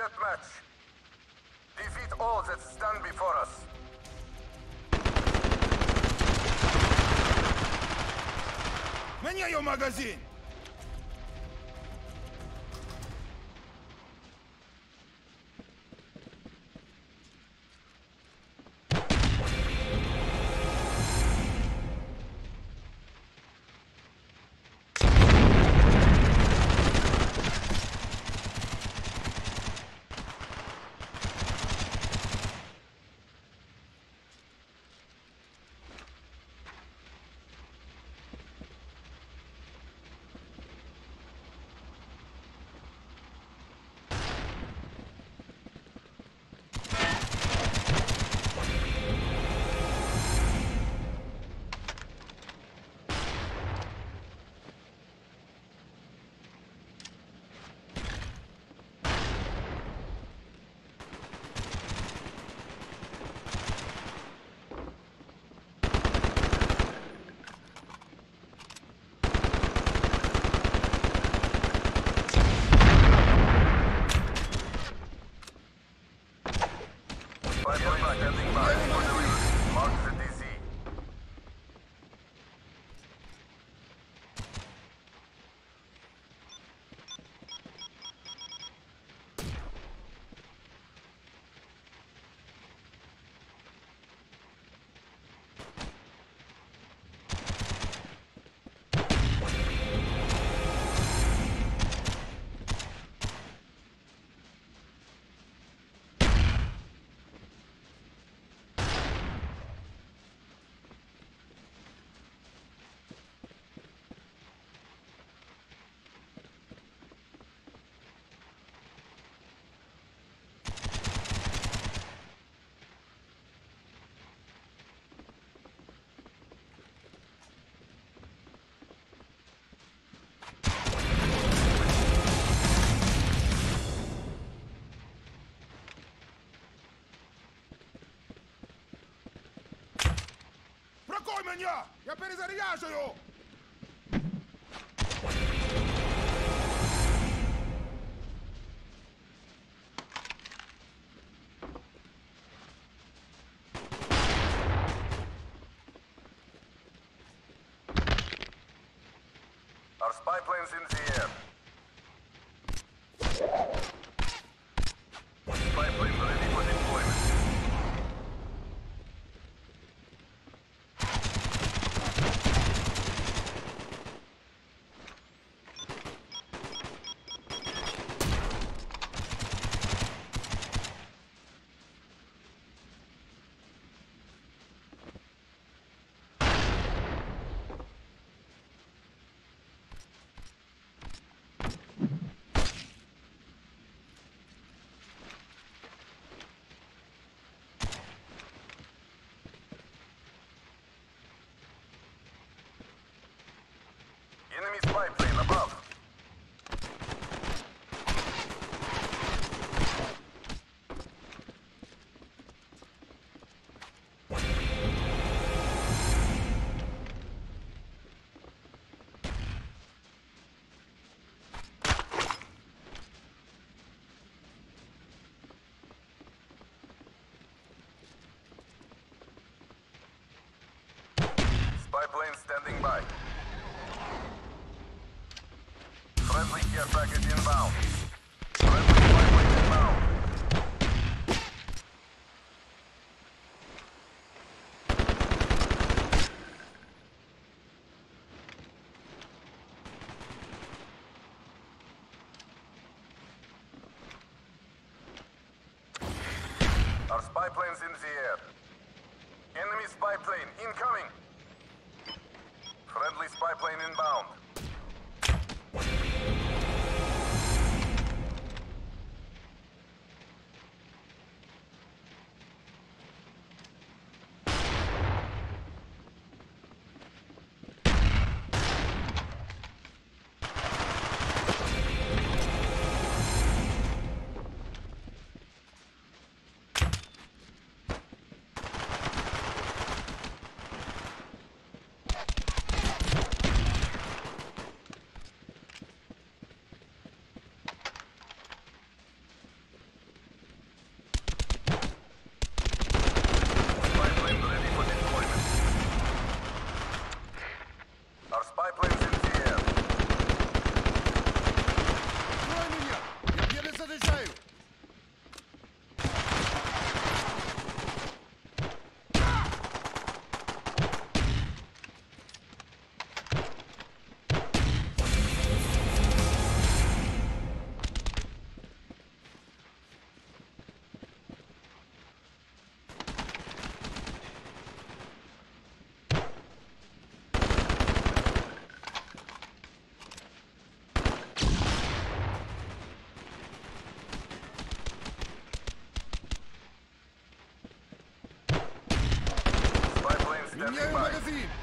deathmatch. Defeat all that stand before us. Меняю магазин! Plane Прокой меня! Я перезаряжаю! Our spy planes in the air. Enemy spy plane above. Spy plane standing by. Care package inbound. The air. Enemy spy plane incoming. Friendly spy plane inbound. team.